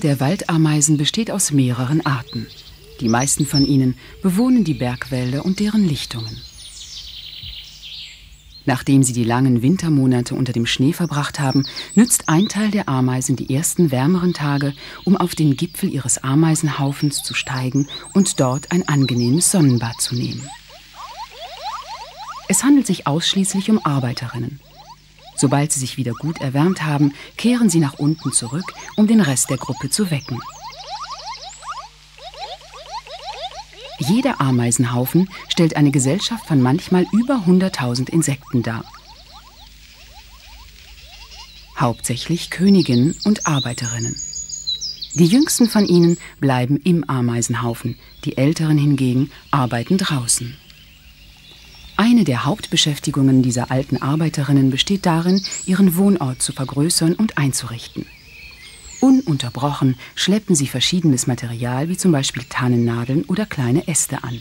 Gruppe der Waldameisen besteht aus mehreren Arten. Die meisten von ihnen bewohnen die Bergwälder und deren Lichtungen. Nachdem sie die langen Wintermonate unter dem Schnee verbracht haben, nützt ein Teil der Ameisen die ersten wärmeren Tage, um auf den Gipfel ihres Ameisenhaufens zu steigen und dort ein angenehmes Sonnenbad zu nehmen. Es handelt sich ausschließlich um Arbeiterinnen. Sobald sie sich wieder gut erwärmt haben, kehren sie nach unten zurück, um den Rest der Gruppe zu wecken. Jeder Ameisenhaufen stellt eine Gesellschaft von manchmal über 100.000 Insekten dar. Hauptsächlich Königinnen und Arbeiterinnen. Die jüngsten von ihnen bleiben im Ameisenhaufen, die älteren hingegen arbeiten draußen. Eine der Hauptbeschäftigungen dieser alten Arbeiterinnen besteht darin, ihren Wohnort zu vergrößern und einzurichten. Ununterbrochen schleppen sie verschiedenes Material wie zum Beispiel Tannennadeln oder kleine Äste an.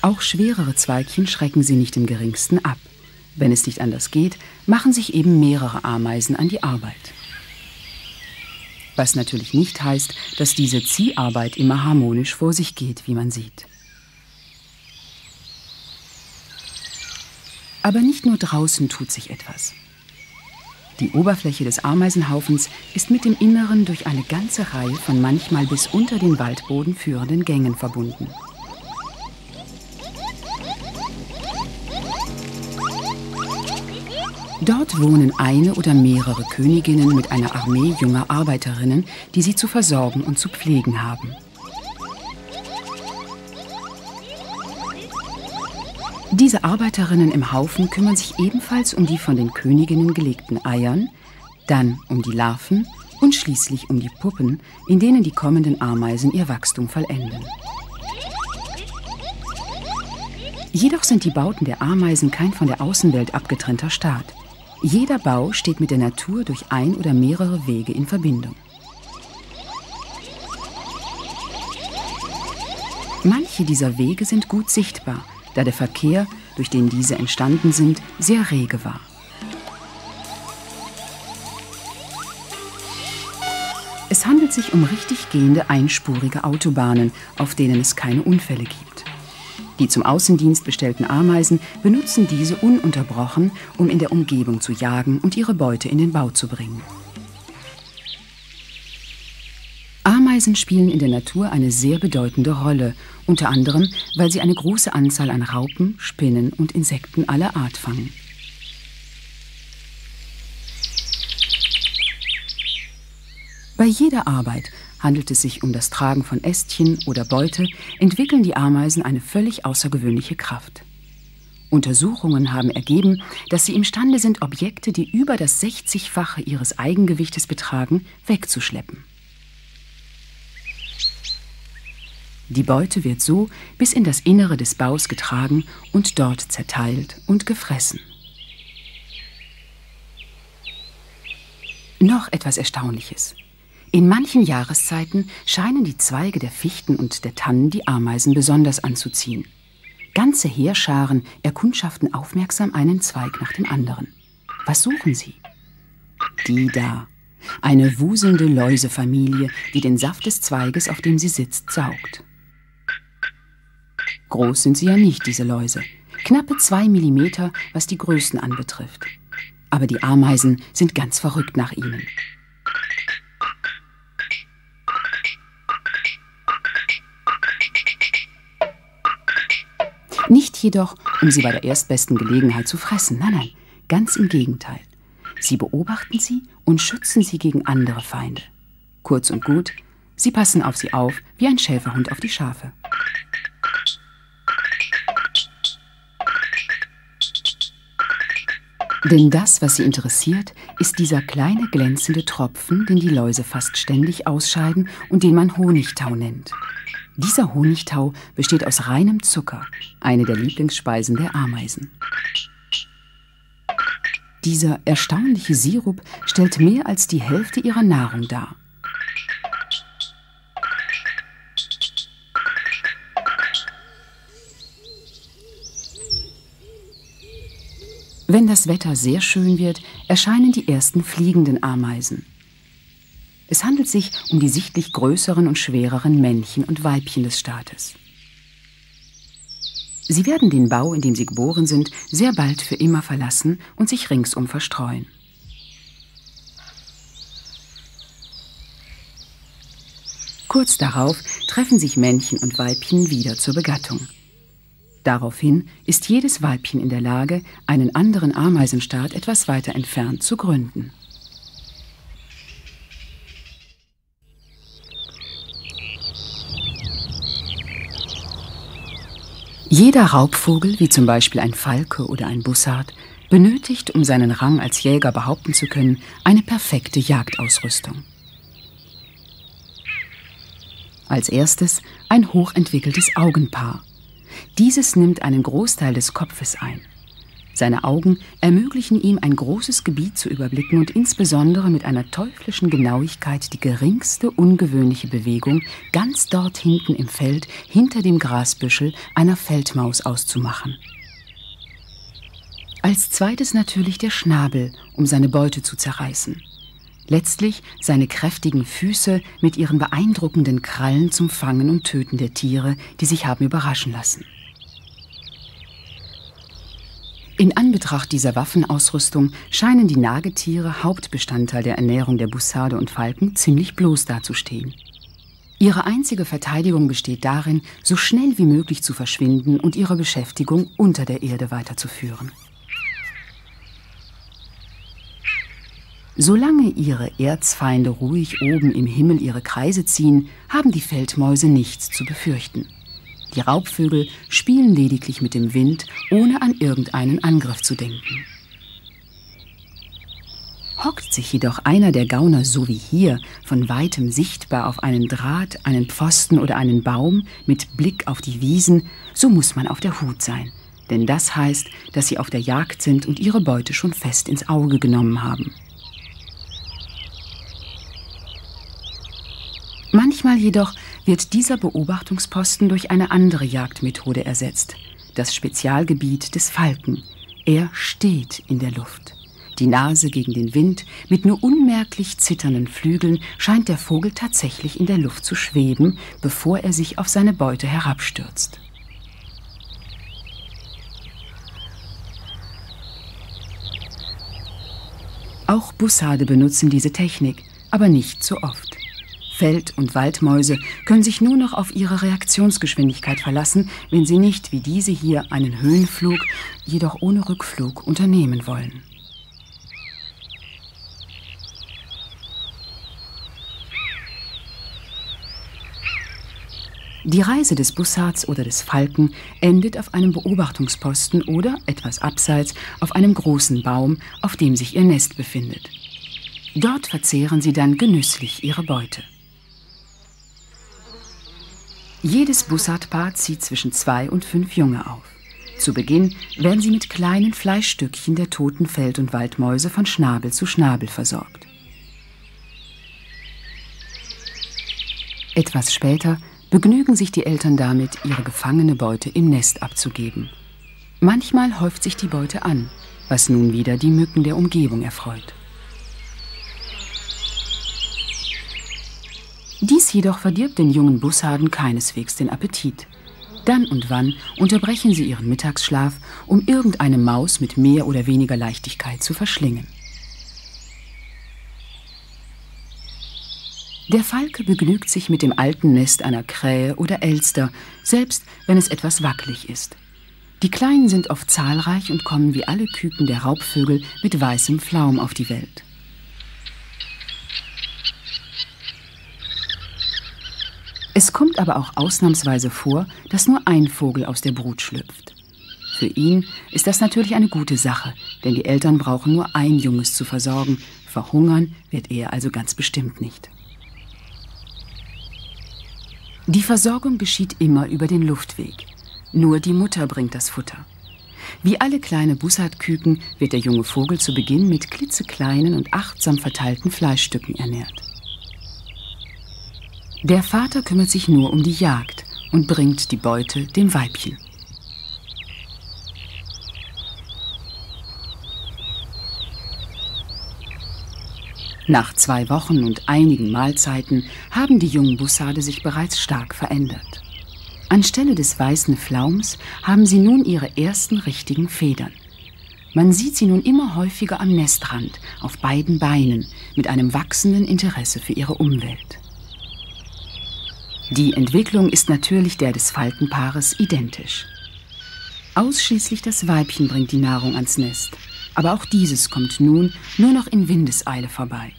Auch schwerere Zweigchen schrecken sie nicht im geringsten ab. Wenn es nicht anders geht, machen sich eben mehrere Ameisen an die Arbeit. Was natürlich nicht heißt, dass diese Zieharbeit immer harmonisch vor sich geht, wie man sieht. Aber nicht nur draußen tut sich etwas. Die Oberfläche des Ameisenhaufens ist mit dem Inneren durch eine ganze Reihe von manchmal bis unter den Waldboden führenden Gängen verbunden. Dort wohnen eine oder mehrere Königinnen mit einer Armee junger Arbeiterinnen, die sie zu versorgen und zu pflegen haben. Diese Arbeiterinnen im Haufen kümmern sich ebenfalls um die von den Königinnen gelegten Eiern, dann um die Larven und schließlich um die Puppen, in denen die kommenden Ameisen ihr Wachstum vollenden. Jedoch sind die Bauten der Ameisen kein von der Außenwelt abgetrennter Staat. Jeder Bau steht mit der Natur durch ein oder mehrere Wege in Verbindung. Manche dieser Wege sind gut sichtbar da der Verkehr, durch den diese entstanden sind, sehr rege war. Es handelt sich um richtig gehende einspurige Autobahnen, auf denen es keine Unfälle gibt. Die zum Außendienst bestellten Ameisen benutzen diese ununterbrochen, um in der Umgebung zu jagen und ihre Beute in den Bau zu bringen. Ameisen spielen in der Natur eine sehr bedeutende Rolle, unter anderem, weil sie eine große Anzahl an Raupen, Spinnen und Insekten aller Art fangen. Bei jeder Arbeit, handelt es sich um das Tragen von Ästchen oder Beute, entwickeln die Ameisen eine völlig außergewöhnliche Kraft. Untersuchungen haben ergeben, dass sie imstande sind, Objekte, die über das 60-fache ihres Eigengewichtes betragen, wegzuschleppen. Die Beute wird so bis in das Innere des Baus getragen und dort zerteilt und gefressen. Noch etwas Erstaunliches. In manchen Jahreszeiten scheinen die Zweige der Fichten und der Tannen die Ameisen besonders anzuziehen. Ganze Heerscharen erkundschaften aufmerksam einen Zweig nach dem anderen. Was suchen sie? Die da. Eine wuselnde Läusefamilie, die den Saft des Zweiges, auf dem sie sitzt, saugt. Groß sind sie ja nicht, diese Läuse. Knappe zwei Millimeter, was die Größen anbetrifft. Aber die Ameisen sind ganz verrückt nach ihnen. Nicht jedoch, um sie bei der erstbesten Gelegenheit zu fressen. Nein, nein, ganz im Gegenteil. Sie beobachten sie und schützen sie gegen andere Feinde. Kurz und gut, sie passen auf sie auf wie ein Schäferhund auf die Schafe. Denn das, was sie interessiert, ist dieser kleine glänzende Tropfen, den die Läuse fast ständig ausscheiden und den man Honigtau nennt. Dieser Honigtau besteht aus reinem Zucker, eine der Lieblingsspeisen der Ameisen. Dieser erstaunliche Sirup stellt mehr als die Hälfte ihrer Nahrung dar. Wenn das Wetter sehr schön wird, erscheinen die ersten fliegenden Ameisen. Es handelt sich um die sichtlich größeren und schwereren Männchen und Weibchen des Staates. Sie werden den Bau, in dem sie geboren sind, sehr bald für immer verlassen und sich ringsum verstreuen. Kurz darauf treffen sich Männchen und Weibchen wieder zur Begattung. Daraufhin ist jedes Weibchen in der Lage, einen anderen Ameisenstaat etwas weiter entfernt zu gründen. Jeder Raubvogel, wie zum Beispiel ein Falke oder ein Bussard, benötigt, um seinen Rang als Jäger behaupten zu können, eine perfekte Jagdausrüstung. Als erstes ein hochentwickeltes Augenpaar. Dieses nimmt einen Großteil des Kopfes ein. Seine Augen ermöglichen ihm ein großes Gebiet zu überblicken und insbesondere mit einer teuflischen Genauigkeit die geringste ungewöhnliche Bewegung ganz dort hinten im Feld, hinter dem Grasbüschel einer Feldmaus auszumachen. Als zweites natürlich der Schnabel, um seine Beute zu zerreißen. Letztlich seine kräftigen Füße mit ihren beeindruckenden Krallen zum Fangen und Töten der Tiere, die sich haben überraschen lassen. In Anbetracht dieser Waffenausrüstung scheinen die Nagetiere, Hauptbestandteil der Ernährung der Bussarde und Falken, ziemlich bloß dazustehen. Ihre einzige Verteidigung besteht darin, so schnell wie möglich zu verschwinden und ihre Beschäftigung unter der Erde weiterzuführen. Solange ihre Erzfeinde ruhig oben im Himmel ihre Kreise ziehen, haben die Feldmäuse nichts zu befürchten. Die Raubvögel spielen lediglich mit dem Wind, ohne an irgendeinen Angriff zu denken. Hockt sich jedoch einer der Gauner so wie hier von weitem sichtbar auf einen Draht, einen Pfosten oder einen Baum mit Blick auf die Wiesen, so muss man auf der Hut sein. Denn das heißt, dass sie auf der Jagd sind und ihre Beute schon fest ins Auge genommen haben. Manchmal jedoch wird dieser Beobachtungsposten durch eine andere Jagdmethode ersetzt, das Spezialgebiet des Falken. Er steht in der Luft. Die Nase gegen den Wind, mit nur unmerklich zitternden Flügeln scheint der Vogel tatsächlich in der Luft zu schweben, bevor er sich auf seine Beute herabstürzt. Auch Bussarde benutzen diese Technik, aber nicht so oft. Feld- und Waldmäuse können sich nur noch auf ihre Reaktionsgeschwindigkeit verlassen, wenn sie nicht wie diese hier einen Höhenflug, jedoch ohne Rückflug unternehmen wollen. Die Reise des Bussards oder des Falken endet auf einem Beobachtungsposten oder, etwas abseits, auf einem großen Baum, auf dem sich ihr Nest befindet. Dort verzehren sie dann genüsslich ihre Beute. Jedes Bussardpaar zieht zwischen zwei und fünf Junge auf. Zu Beginn werden sie mit kleinen Fleischstückchen der toten Feld- und Waldmäuse von Schnabel zu Schnabel versorgt. Etwas später begnügen sich die Eltern damit, ihre gefangene Beute im Nest abzugeben. Manchmal häuft sich die Beute an, was nun wieder die Mücken der Umgebung erfreut. Dies jedoch verdirbt den jungen Bussarden keineswegs den Appetit. Dann und wann unterbrechen sie ihren Mittagsschlaf, um irgendeine Maus mit mehr oder weniger Leichtigkeit zu verschlingen. Der Falke begnügt sich mit dem alten Nest einer Krähe oder Elster, selbst wenn es etwas wackelig ist. Die Kleinen sind oft zahlreich und kommen wie alle Küken der Raubvögel mit weißem Flaum auf die Welt. Es kommt aber auch ausnahmsweise vor, dass nur ein Vogel aus der Brut schlüpft. Für ihn ist das natürlich eine gute Sache, denn die Eltern brauchen nur ein Junges zu versorgen. Verhungern wird er also ganz bestimmt nicht. Die Versorgung geschieht immer über den Luftweg. Nur die Mutter bringt das Futter. Wie alle kleine Bussardküken wird der junge Vogel zu Beginn mit klitzekleinen und achtsam verteilten Fleischstücken ernährt. Der Vater kümmert sich nur um die Jagd und bringt die Beute dem Weibchen. Nach zwei Wochen und einigen Mahlzeiten haben die jungen Bussarde sich bereits stark verändert. Anstelle des weißen Flaums haben sie nun ihre ersten richtigen Federn. Man sieht sie nun immer häufiger am Nestrand, auf beiden Beinen, mit einem wachsenden Interesse für ihre Umwelt. Die Entwicklung ist natürlich der des Faltenpaares identisch. Ausschließlich das Weibchen bringt die Nahrung ans Nest, aber auch dieses kommt nun nur noch in Windeseile vorbei.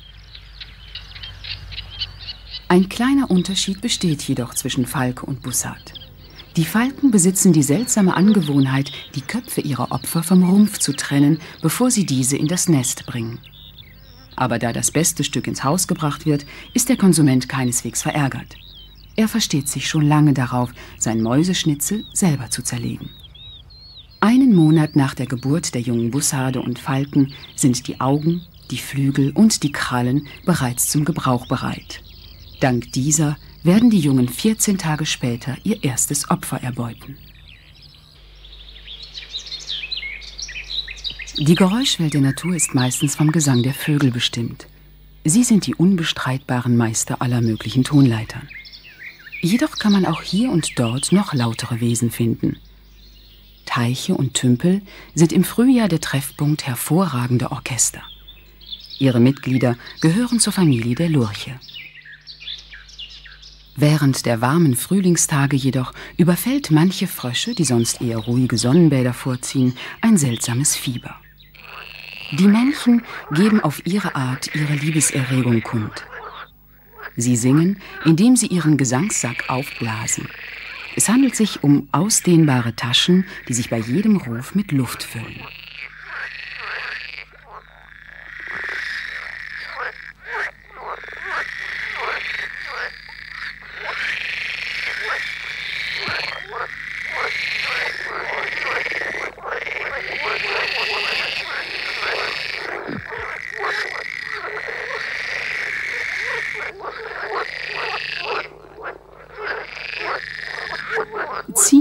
Ein kleiner Unterschied besteht jedoch zwischen Falke und Bussard. Die Falken besitzen die seltsame Angewohnheit, die Köpfe ihrer Opfer vom Rumpf zu trennen, bevor sie diese in das Nest bringen. Aber da das beste Stück ins Haus gebracht wird, ist der Konsument keineswegs verärgert. Er versteht sich schon lange darauf, sein Mäuseschnitzel selber zu zerlegen. Einen Monat nach der Geburt der jungen Bussarde und Falken sind die Augen, die Flügel und die Krallen bereits zum Gebrauch bereit. Dank dieser werden die Jungen 14 Tage später ihr erstes Opfer erbeuten. Die Geräuschwelt der Natur ist meistens vom Gesang der Vögel bestimmt. Sie sind die unbestreitbaren Meister aller möglichen Tonleitern. Jedoch kann man auch hier und dort noch lautere Wesen finden. Teiche und Tümpel sind im Frühjahr der Treffpunkt hervorragender Orchester. Ihre Mitglieder gehören zur Familie der Lurche. Während der warmen Frühlingstage jedoch überfällt manche Frösche, die sonst eher ruhige Sonnenbäder vorziehen, ein seltsames Fieber. Die Männchen geben auf ihre Art ihre Liebeserregung kund. Sie singen, indem sie ihren Gesangssack aufblasen. Es handelt sich um ausdehnbare Taschen, die sich bei jedem Ruf mit Luft füllen.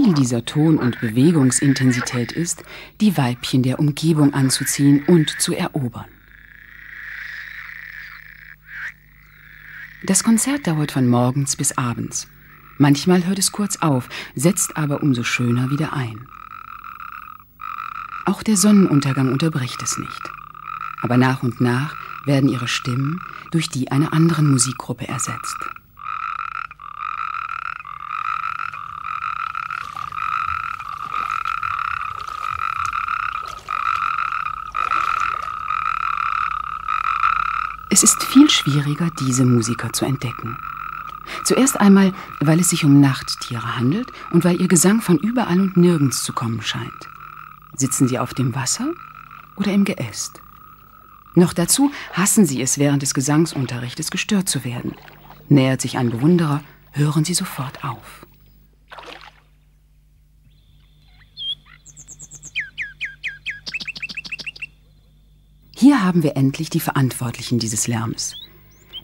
Ziel dieser Ton- und Bewegungsintensität ist, die Weibchen der Umgebung anzuziehen und zu erobern. Das Konzert dauert von morgens bis abends. Manchmal hört es kurz auf, setzt aber umso schöner wieder ein. Auch der Sonnenuntergang unterbricht es nicht. Aber nach und nach werden ihre Stimmen durch die einer anderen Musikgruppe ersetzt. Es ist viel schwieriger, diese Musiker zu entdecken. Zuerst einmal, weil es sich um Nachttiere handelt und weil ihr Gesang von überall und nirgends zu kommen scheint. Sitzen sie auf dem Wasser oder im Geäst? Noch dazu hassen sie es, während des Gesangsunterrichtes gestört zu werden. Nähert sich ein Bewunderer, hören sie sofort auf. Haben wir endlich die Verantwortlichen dieses Lärms.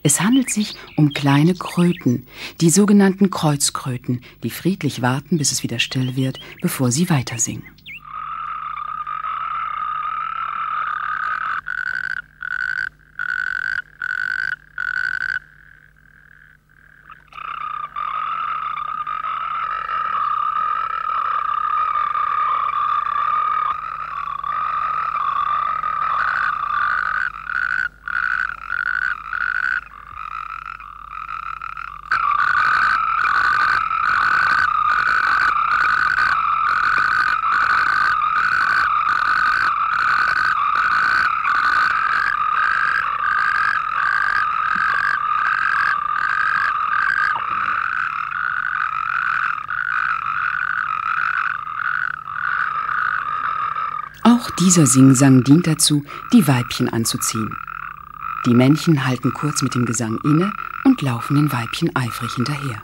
Es handelt sich um kleine Kröten, die sogenannten Kreuzkröten, die friedlich warten, bis es wieder still wird, bevor sie weiter singen. Auch dieser Singsang dient dazu, die Weibchen anzuziehen. Die Männchen halten kurz mit dem Gesang inne und laufen den Weibchen eifrig hinterher.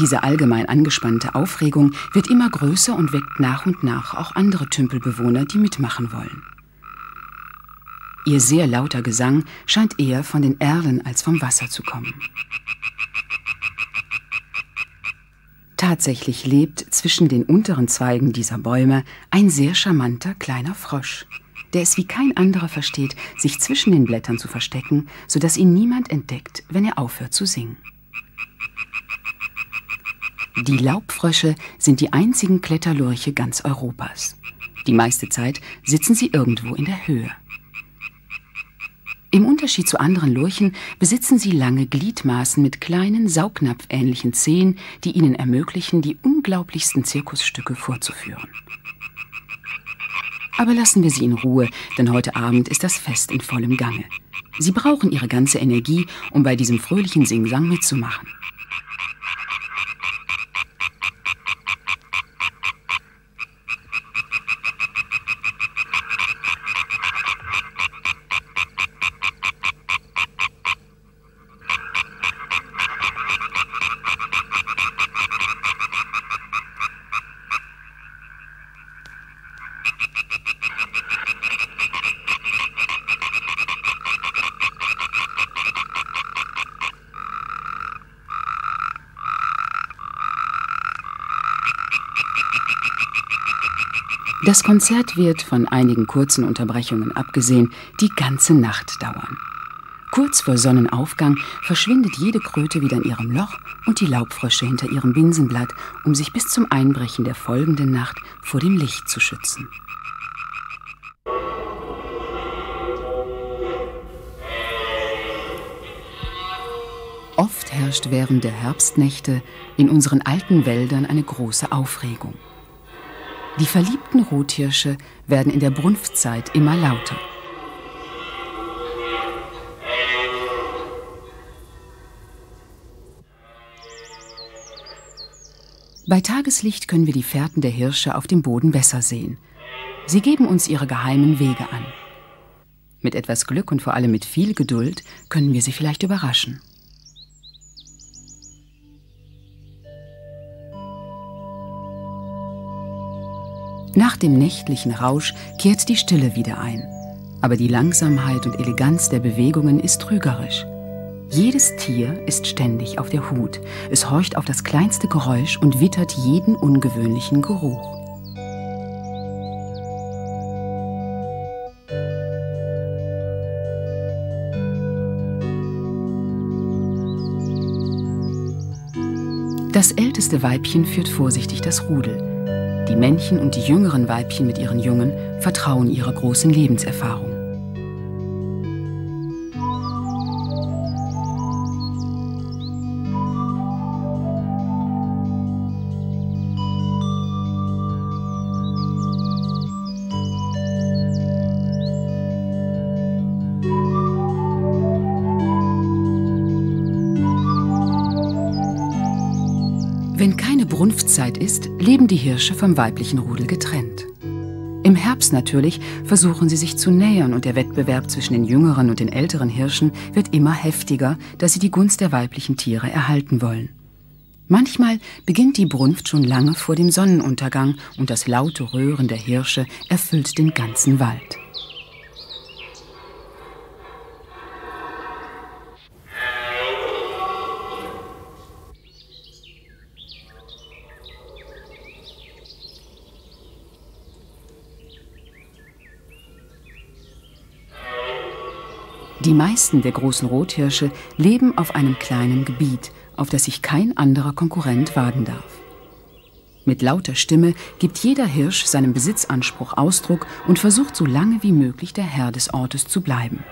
Diese allgemein angespannte Aufregung wird immer größer und weckt nach und nach auch andere Tümpelbewohner, die mitmachen wollen. Ihr sehr lauter Gesang scheint eher von den Erlen als vom Wasser zu kommen. Tatsächlich lebt zwischen den unteren Zweigen dieser Bäume ein sehr charmanter kleiner Frosch. der es wie kein anderer versteht, sich zwischen den Blättern zu verstecken, sodass ihn niemand entdeckt, wenn er aufhört zu singen. Die Laubfrösche sind die einzigen Kletterlurche ganz Europas. Die meiste Zeit sitzen sie irgendwo in der Höhe. Im Unterschied zu anderen Lurchen besitzen sie lange Gliedmaßen mit kleinen, saugnapfähnlichen Zehen, die ihnen ermöglichen, die unglaublichsten Zirkusstücke vorzuführen. Aber lassen wir sie in Ruhe, denn heute Abend ist das Fest in vollem Gange. Sie brauchen ihre ganze Energie, um bei diesem fröhlichen Singsang mitzumachen. Das Konzert wird, von einigen kurzen Unterbrechungen abgesehen, die ganze Nacht dauern. Kurz vor Sonnenaufgang verschwindet jede Kröte wieder in ihrem Loch und die Laubfrösche hinter ihrem Binsenblatt, um sich bis zum Einbrechen der folgenden Nacht vor dem Licht zu schützen. Oft herrscht während der Herbstnächte in unseren alten Wäldern eine große Aufregung. Die verliebten Rothirsche werden in der Brunftzeit immer lauter. Bei Tageslicht können wir die Fährten der Hirsche auf dem Boden besser sehen. Sie geben uns ihre geheimen Wege an. Mit etwas Glück und vor allem mit viel Geduld können wir sie vielleicht überraschen. Nach dem nächtlichen Rausch kehrt die Stille wieder ein. Aber die Langsamkeit und Eleganz der Bewegungen ist trügerisch. Jedes Tier ist ständig auf der Hut. Es horcht auf das kleinste Geräusch und wittert jeden ungewöhnlichen Geruch. Das älteste Weibchen führt vorsichtig das Rudel. Die Männchen und die jüngeren Weibchen mit ihren Jungen vertrauen ihrer großen Lebenserfahrung. Leben die Hirsche vom weiblichen Rudel getrennt. Im Herbst natürlich versuchen sie sich zu nähern und der Wettbewerb zwischen den jüngeren und den älteren Hirschen wird immer heftiger, da sie die Gunst der weiblichen Tiere erhalten wollen. Manchmal beginnt die Brunft schon lange vor dem Sonnenuntergang und das laute Röhren der Hirsche erfüllt den ganzen Wald. Die meisten der großen Rothirsche leben auf einem kleinen Gebiet, auf das sich kein anderer Konkurrent wagen darf. Mit lauter Stimme gibt jeder Hirsch seinem Besitzanspruch Ausdruck und versucht so lange wie möglich der Herr des Ortes zu bleiben.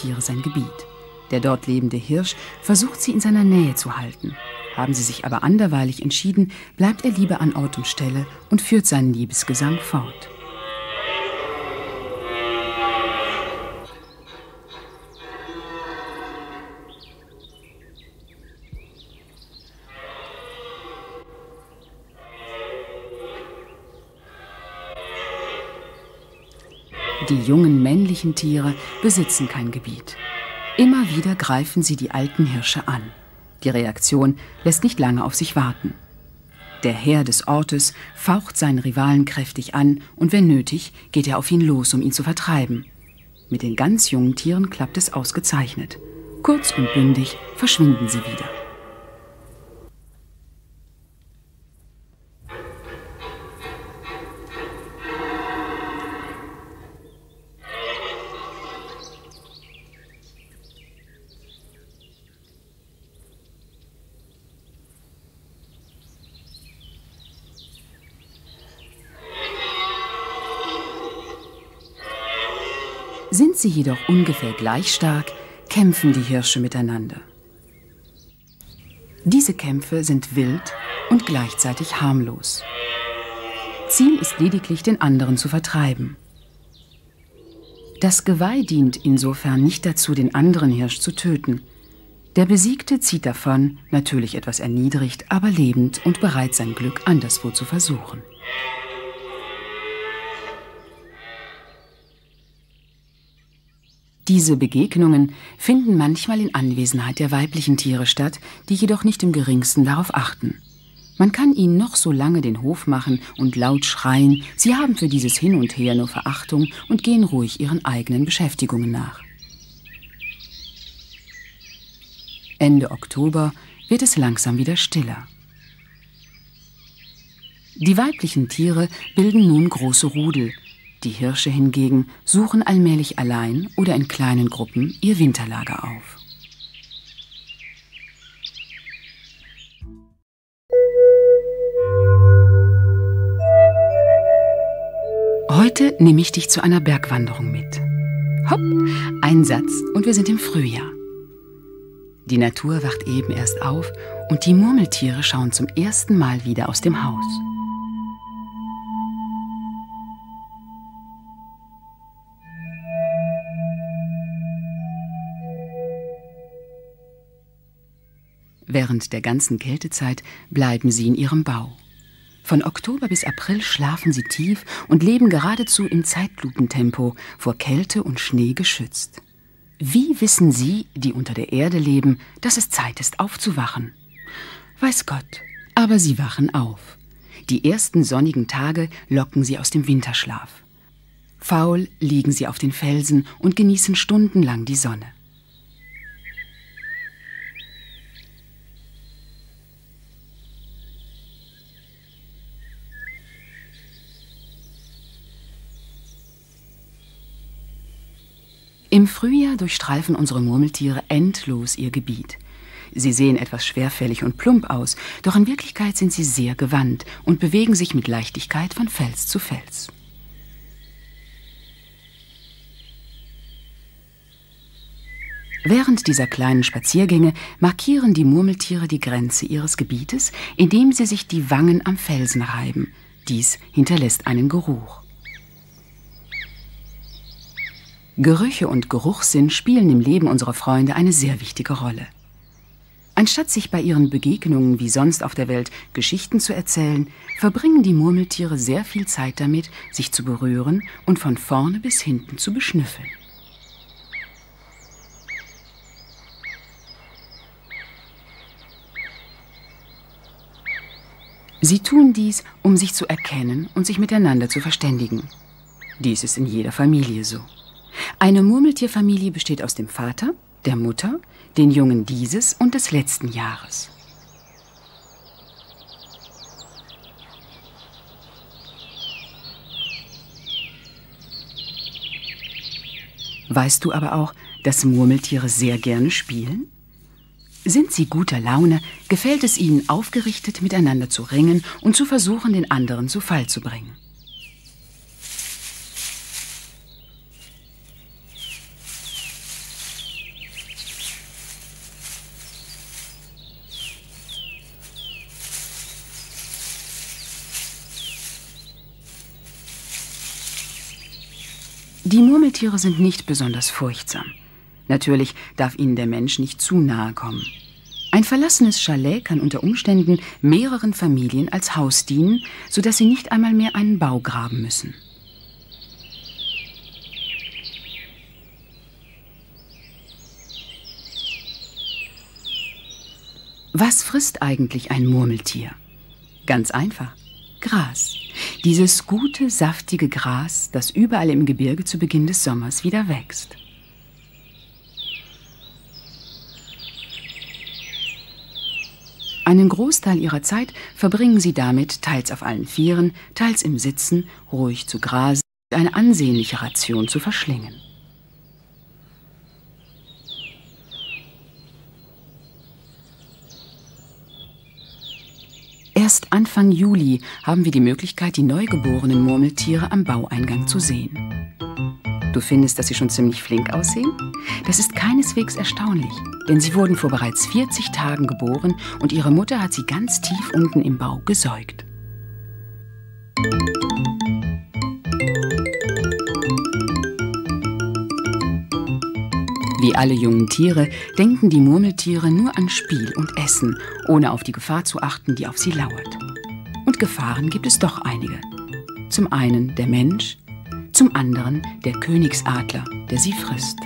Tiere sein Gebiet. Der dort lebende Hirsch versucht sie in seiner Nähe zu halten. Haben sie sich aber anderweilig entschieden, bleibt er lieber an Ort und Stelle und führt seinen Liebesgesang fort. Die jungen männlichen Tiere besitzen kein Gebiet. Immer wieder greifen sie die alten Hirsche an. Die Reaktion lässt nicht lange auf sich warten. Der Herr des Ortes faucht seinen Rivalen kräftig an und wenn nötig, geht er auf ihn los, um ihn zu vertreiben. Mit den ganz jungen Tieren klappt es ausgezeichnet. Kurz und bündig verschwinden sie wieder. Sie jedoch ungefähr gleich stark, kämpfen die Hirsche miteinander. Diese Kämpfe sind wild und gleichzeitig harmlos. Ziel ist lediglich, den anderen zu vertreiben. Das Geweih dient insofern nicht dazu, den anderen Hirsch zu töten. Der Besiegte zieht davon, natürlich etwas erniedrigt, aber lebend und bereit, sein Glück anderswo zu versuchen. Diese Begegnungen finden manchmal in Anwesenheit der weiblichen Tiere statt, die jedoch nicht im geringsten darauf achten. Man kann ihnen noch so lange den Hof machen und laut schreien, sie haben für dieses Hin und Her nur Verachtung und gehen ruhig ihren eigenen Beschäftigungen nach. Ende Oktober wird es langsam wieder stiller. Die weiblichen Tiere bilden nun große Rudel, die Hirsche hingegen suchen allmählich allein oder in kleinen Gruppen ihr Winterlager auf. Heute nehme ich dich zu einer Bergwanderung mit. Hopp, ein Satz und wir sind im Frühjahr. Die Natur wacht eben erst auf und die Murmeltiere schauen zum ersten Mal wieder aus dem Haus. Während der ganzen Kältezeit bleiben sie in ihrem Bau. Von Oktober bis April schlafen sie tief und leben geradezu im Zeitlupentempo, vor Kälte und Schnee geschützt. Wie wissen Sie, die unter der Erde leben, dass es Zeit ist, aufzuwachen? Weiß Gott, aber sie wachen auf. Die ersten sonnigen Tage locken sie aus dem Winterschlaf. Faul liegen sie auf den Felsen und genießen stundenlang die Sonne. Im Frühjahr durchstreifen unsere Murmeltiere endlos ihr Gebiet. Sie sehen etwas schwerfällig und plump aus, doch in Wirklichkeit sind sie sehr gewandt und bewegen sich mit Leichtigkeit von Fels zu Fels. Während dieser kleinen Spaziergänge markieren die Murmeltiere die Grenze ihres Gebietes, indem sie sich die Wangen am Felsen reiben. Dies hinterlässt einen Geruch. Gerüche und Geruchssinn spielen im Leben unserer Freunde eine sehr wichtige Rolle. Anstatt sich bei ihren Begegnungen wie sonst auf der Welt Geschichten zu erzählen, verbringen die Murmeltiere sehr viel Zeit damit, sich zu berühren und von vorne bis hinten zu beschnüffeln. Sie tun dies, um sich zu erkennen und sich miteinander zu verständigen. Dies ist in jeder Familie so. Eine Murmeltierfamilie besteht aus dem Vater, der Mutter, den Jungen dieses und des letzten Jahres. Weißt du aber auch, dass Murmeltiere sehr gerne spielen? Sind sie guter Laune, gefällt es ihnen aufgerichtet miteinander zu ringen und zu versuchen, den anderen zu Fall zu bringen. Die Murmeltiere sind nicht besonders furchtsam. Natürlich darf ihnen der Mensch nicht zu nahe kommen. Ein verlassenes Chalet kann unter Umständen mehreren Familien als Haus dienen, sodass sie nicht einmal mehr einen Bau graben müssen. Was frisst eigentlich ein Murmeltier? Ganz einfach. Gras. Dieses gute, saftige Gras, das überall im Gebirge zu Beginn des Sommers wieder wächst. Einen Großteil ihrer Zeit verbringen sie damit, teils auf allen Vieren, teils im Sitzen, ruhig zu grasen, eine ansehnliche Ration zu verschlingen. Erst Anfang Juli haben wir die Möglichkeit, die neugeborenen Murmeltiere am Baueingang zu sehen. Du findest, dass sie schon ziemlich flink aussehen? Das ist keineswegs erstaunlich, denn sie wurden vor bereits 40 Tagen geboren und ihre Mutter hat sie ganz tief unten im Bauch gesäugt. Wie alle jungen Tiere denken die Murmeltiere nur an Spiel und Essen, ohne auf die Gefahr zu achten, die auf sie lauert. Und Gefahren gibt es doch einige. Zum einen der Mensch, zum anderen der Königsadler, der sie frisst.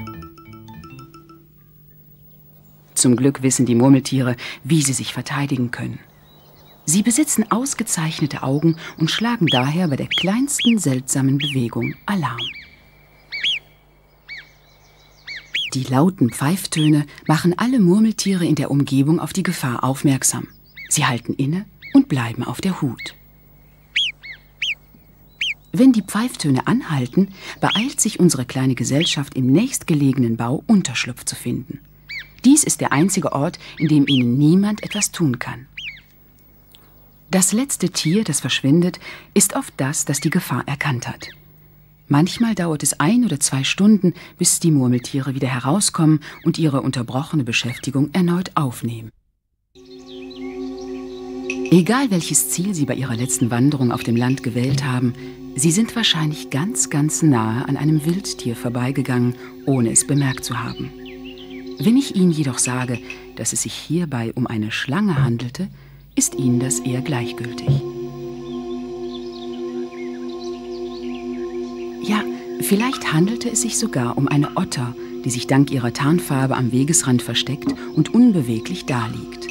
Zum Glück wissen die Murmeltiere, wie sie sich verteidigen können. Sie besitzen ausgezeichnete Augen und schlagen daher bei der kleinsten seltsamen Bewegung Alarm. Die lauten Pfeiftöne machen alle Murmeltiere in der Umgebung auf die Gefahr aufmerksam. Sie halten inne und bleiben auf der Hut. Wenn die Pfeiftöne anhalten, beeilt sich unsere kleine Gesellschaft im nächstgelegenen Bau Unterschlupf zu finden. Dies ist der einzige Ort, in dem ihnen niemand etwas tun kann. Das letzte Tier, das verschwindet, ist oft das, das die Gefahr erkannt hat. Manchmal dauert es ein oder zwei Stunden, bis die Murmeltiere wieder herauskommen und ihre unterbrochene Beschäftigung erneut aufnehmen. Egal welches Ziel sie bei ihrer letzten Wanderung auf dem Land gewählt haben, Sie sind wahrscheinlich ganz, ganz nahe an einem Wildtier vorbeigegangen, ohne es bemerkt zu haben. Wenn ich Ihnen jedoch sage, dass es sich hierbei um eine Schlange handelte, ist Ihnen das eher gleichgültig. Vielleicht handelte es sich sogar um eine Otter, die sich dank ihrer Tarnfarbe am Wegesrand versteckt und unbeweglich daliegt.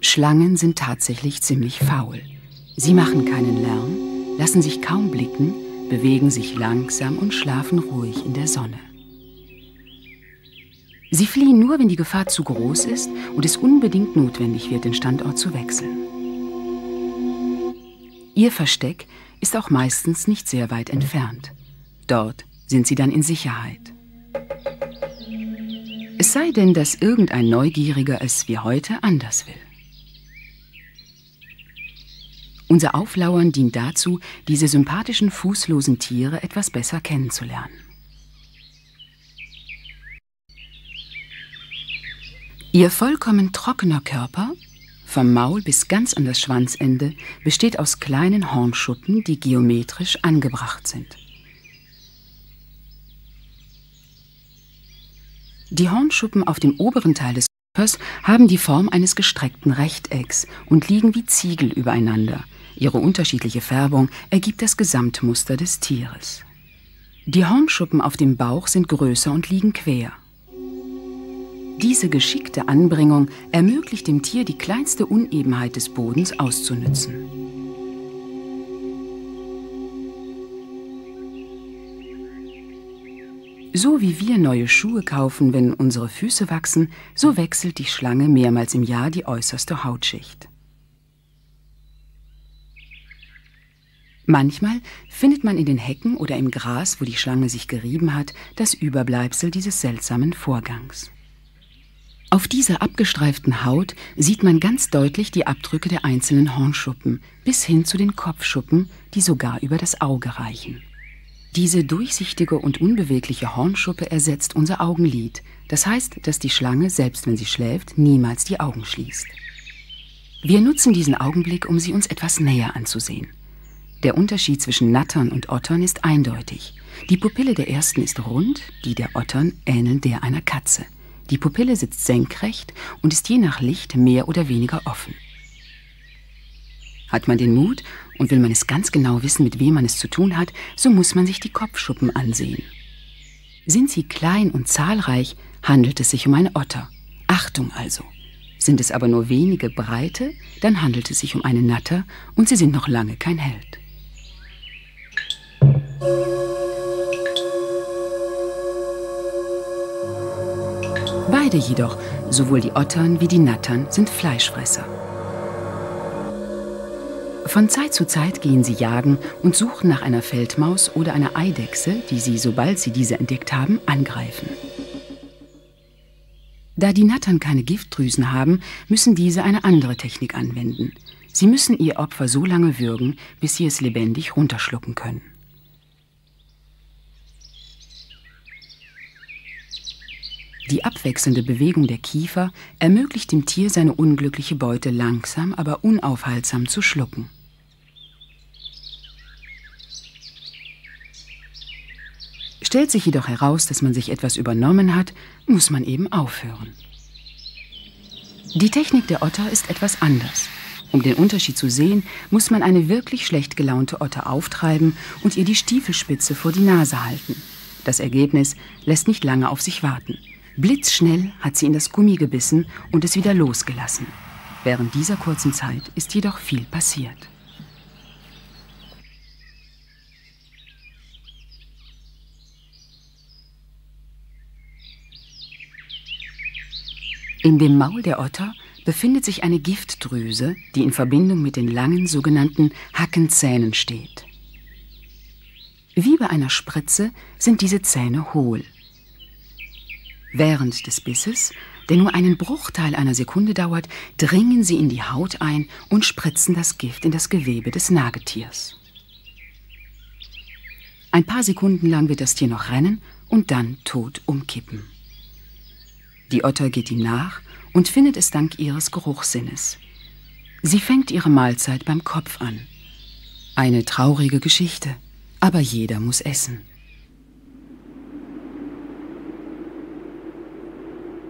Schlangen sind tatsächlich ziemlich faul. Sie machen keinen Lärm, lassen sich kaum blicken, bewegen sich langsam und schlafen ruhig in der Sonne. Sie fliehen nur, wenn die Gefahr zu groß ist und es unbedingt notwendig wird, den Standort zu wechseln. Ihr Versteck ist auch meistens nicht sehr weit entfernt. Dort sind sie dann in Sicherheit. Es sei denn, dass irgendein Neugieriger es wie heute anders will. Unser Auflauern dient dazu, diese sympathischen fußlosen Tiere etwas besser kennenzulernen. Ihr vollkommen trockener Körper, vom Maul bis ganz an das Schwanzende, besteht aus kleinen Hornschuppen, die geometrisch angebracht sind. Die Hornschuppen auf dem oberen Teil des Körpers haben die Form eines gestreckten Rechtecks und liegen wie Ziegel übereinander, Ihre unterschiedliche Färbung ergibt das Gesamtmuster des Tieres. Die Hornschuppen auf dem Bauch sind größer und liegen quer. Diese geschickte Anbringung ermöglicht dem Tier, die kleinste Unebenheit des Bodens auszunützen. So wie wir neue Schuhe kaufen, wenn unsere Füße wachsen, so wechselt die Schlange mehrmals im Jahr die äußerste Hautschicht. Manchmal findet man in den Hecken oder im Gras, wo die Schlange sich gerieben hat, das Überbleibsel dieses seltsamen Vorgangs. Auf dieser abgestreiften Haut sieht man ganz deutlich die Abdrücke der einzelnen Hornschuppen bis hin zu den Kopfschuppen, die sogar über das Auge reichen. Diese durchsichtige und unbewegliche Hornschuppe ersetzt unser Augenlid. Das heißt, dass die Schlange, selbst wenn sie schläft, niemals die Augen schließt. Wir nutzen diesen Augenblick, um sie uns etwas näher anzusehen. Der Unterschied zwischen Nattern und Ottern ist eindeutig. Die Pupille der ersten ist rund, die der Ottern ähneln der einer Katze. Die Pupille sitzt senkrecht und ist je nach Licht mehr oder weniger offen. Hat man den Mut und will man es ganz genau wissen, mit wem man es zu tun hat, so muss man sich die Kopfschuppen ansehen. Sind sie klein und zahlreich, handelt es sich um eine Otter. Achtung also. Sind es aber nur wenige breite, dann handelt es sich um eine Natter und sie sind noch lange kein Held. Beide jedoch, sowohl die Ottern wie die Nattern, sind Fleischfresser. Von Zeit zu Zeit gehen sie jagen und suchen nach einer Feldmaus oder einer Eidechse, die sie, sobald sie diese entdeckt haben, angreifen. Da die Nattern keine Giftdrüsen haben, müssen diese eine andere Technik anwenden. Sie müssen ihr Opfer so lange würgen, bis sie es lebendig runterschlucken können. Die abwechselnde Bewegung der Kiefer ermöglicht dem Tier seine unglückliche Beute langsam, aber unaufhaltsam zu schlucken. Stellt sich jedoch heraus, dass man sich etwas übernommen hat, muss man eben aufhören. Die Technik der Otter ist etwas anders. Um den Unterschied zu sehen, muss man eine wirklich schlecht gelaunte Otter auftreiben und ihr die Stiefelspitze vor die Nase halten. Das Ergebnis lässt nicht lange auf sich warten. Blitzschnell hat sie in das Gummi gebissen und es wieder losgelassen. Während dieser kurzen Zeit ist jedoch viel passiert. In dem Maul der Otter befindet sich eine Giftdrüse, die in Verbindung mit den langen sogenannten Hackenzähnen steht. Wie bei einer Spritze sind diese Zähne hohl. Während des Bisses, der nur einen Bruchteil einer Sekunde dauert, dringen sie in die Haut ein und spritzen das Gift in das Gewebe des Nagetiers. Ein paar Sekunden lang wird das Tier noch rennen und dann tot umkippen. Die Otter geht ihm nach und findet es dank ihres Geruchssinnes. Sie fängt ihre Mahlzeit beim Kopf an. Eine traurige Geschichte, aber jeder muss essen.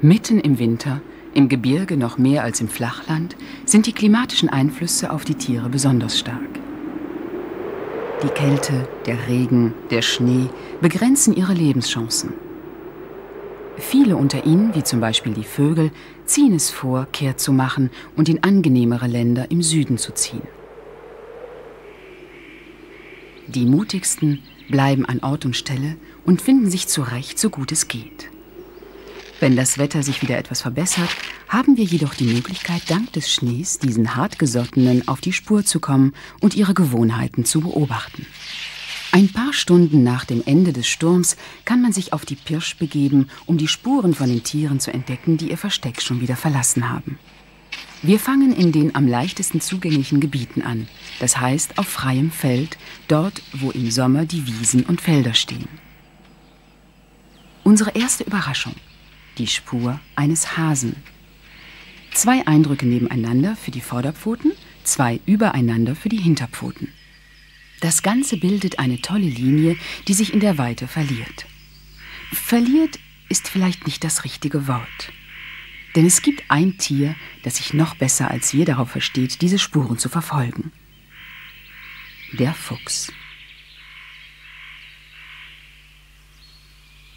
Mitten im Winter, im Gebirge noch mehr als im Flachland, sind die klimatischen Einflüsse auf die Tiere besonders stark. Die Kälte, der Regen, der Schnee begrenzen ihre Lebenschancen. Viele unter ihnen, wie zum Beispiel die Vögel, ziehen es vor, Kehr zu machen und in angenehmere Länder im Süden zu ziehen. Die mutigsten bleiben an Ort und Stelle und finden sich zurecht, so gut es geht. Wenn das Wetter sich wieder etwas verbessert, haben wir jedoch die Möglichkeit, dank des Schnees diesen hartgesottenen auf die Spur zu kommen und ihre Gewohnheiten zu beobachten. Ein paar Stunden nach dem Ende des Sturms kann man sich auf die Pirsch begeben, um die Spuren von den Tieren zu entdecken, die ihr Versteck schon wieder verlassen haben. Wir fangen in den am leichtesten zugänglichen Gebieten an, das heißt auf freiem Feld, dort, wo im Sommer die Wiesen und Felder stehen. Unsere erste Überraschung, die Spur eines Hasen. Zwei Eindrücke nebeneinander für die Vorderpfoten, zwei übereinander für die Hinterpfoten. Das Ganze bildet eine tolle Linie, die sich in der Weite verliert. Verliert ist vielleicht nicht das richtige Wort. Denn es gibt ein Tier, das sich noch besser als wir darauf versteht, diese Spuren zu verfolgen. Der Fuchs.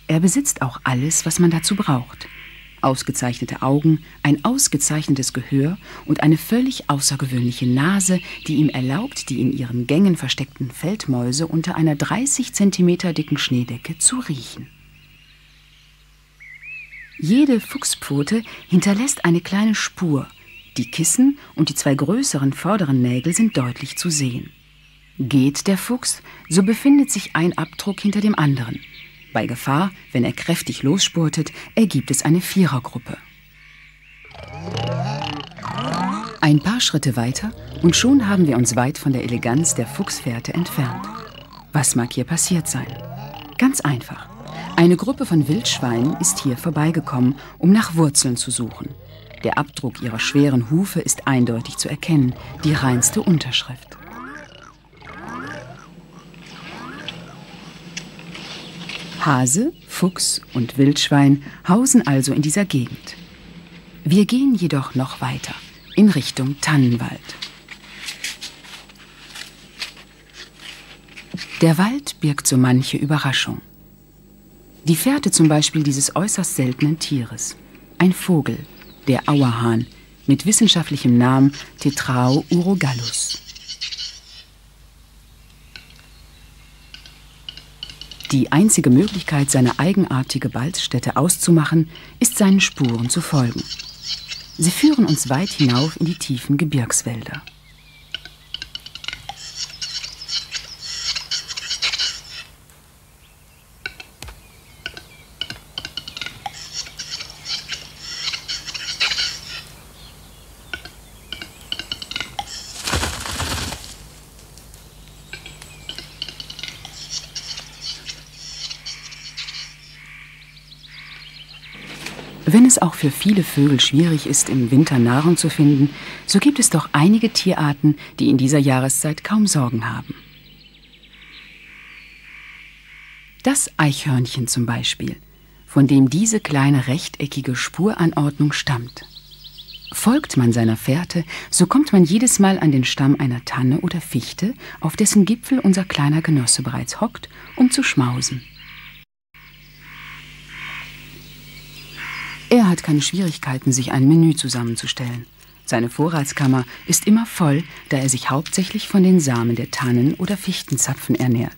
Er besitzt auch alles, was man dazu braucht ausgezeichnete Augen, ein ausgezeichnetes Gehör und eine völlig außergewöhnliche Nase, die ihm erlaubt, die in ihren Gängen versteckten Feldmäuse unter einer 30 Zentimeter dicken Schneedecke zu riechen. Jede Fuchspfote hinterlässt eine kleine Spur. Die Kissen und die zwei größeren vorderen Nägel sind deutlich zu sehen. Geht der Fuchs, so befindet sich ein Abdruck hinter dem anderen – bei Gefahr, wenn er kräftig losspurtet, ergibt es eine Vierergruppe. Ein paar Schritte weiter und schon haben wir uns weit von der Eleganz der Fuchsfährte entfernt. Was mag hier passiert sein? Ganz einfach. Eine Gruppe von Wildschweinen ist hier vorbeigekommen, um nach Wurzeln zu suchen. Der Abdruck ihrer schweren Hufe ist eindeutig zu erkennen, die reinste Unterschrift. Hase, Fuchs und Wildschwein hausen also in dieser Gegend. Wir gehen jedoch noch weiter, in Richtung Tannenwald. Der Wald birgt so manche Überraschung. Die Fährte zum Beispiel dieses äußerst seltenen Tieres. Ein Vogel, der Auerhahn, mit wissenschaftlichem Namen Tetrao urogallus. Die einzige Möglichkeit, seine eigenartige Balzstätte auszumachen, ist seinen Spuren zu folgen. Sie führen uns weit hinauf in die tiefen Gebirgswälder. Wenn es auch für viele Vögel schwierig ist, im Winter Nahrung zu finden, so gibt es doch einige Tierarten, die in dieser Jahreszeit kaum Sorgen haben. Das Eichhörnchen zum Beispiel, von dem diese kleine rechteckige Spuranordnung stammt. Folgt man seiner Fährte, so kommt man jedes Mal an den Stamm einer Tanne oder Fichte, auf dessen Gipfel unser kleiner Genosse bereits hockt, um zu schmausen. Er hat keine Schwierigkeiten, sich ein Menü zusammenzustellen. Seine Vorratskammer ist immer voll, da er sich hauptsächlich von den Samen der Tannen- oder Fichtenzapfen ernährt.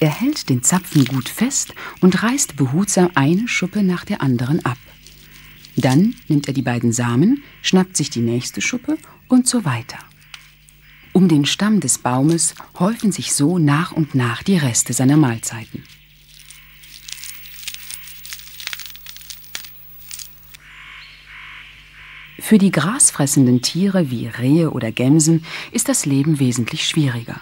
Er hält den Zapfen gut fest und reißt behutsam eine Schuppe nach der anderen ab. Dann nimmt er die beiden Samen, schnappt sich die nächste Schuppe und so weiter. Um den Stamm des Baumes häufen sich so nach und nach die Reste seiner Mahlzeiten. Für die grasfressenden Tiere wie Rehe oder Gämsen ist das Leben wesentlich schwieriger.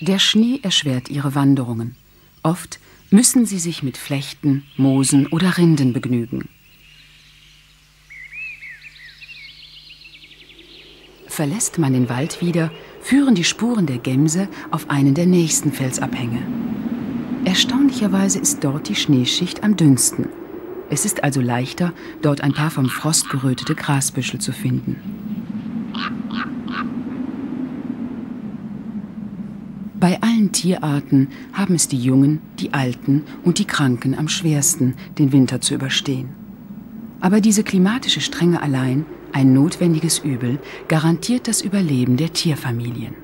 Der Schnee erschwert ihre Wanderungen. Oft müssen sie sich mit Flechten, Moosen oder Rinden begnügen. Verlässt man den Wald wieder, führen die Spuren der Gämse auf einen der nächsten Felsabhänge. Erstaunlicherweise ist dort die Schneeschicht am dünnsten. Es ist also leichter, dort ein paar vom Frost gerötete Grasbüschel zu finden. Bei allen Tierarten haben es die Jungen, die Alten und die Kranken am schwersten, den Winter zu überstehen. Aber diese klimatische Strenge allein, ein notwendiges Übel, garantiert das Überleben der Tierfamilien.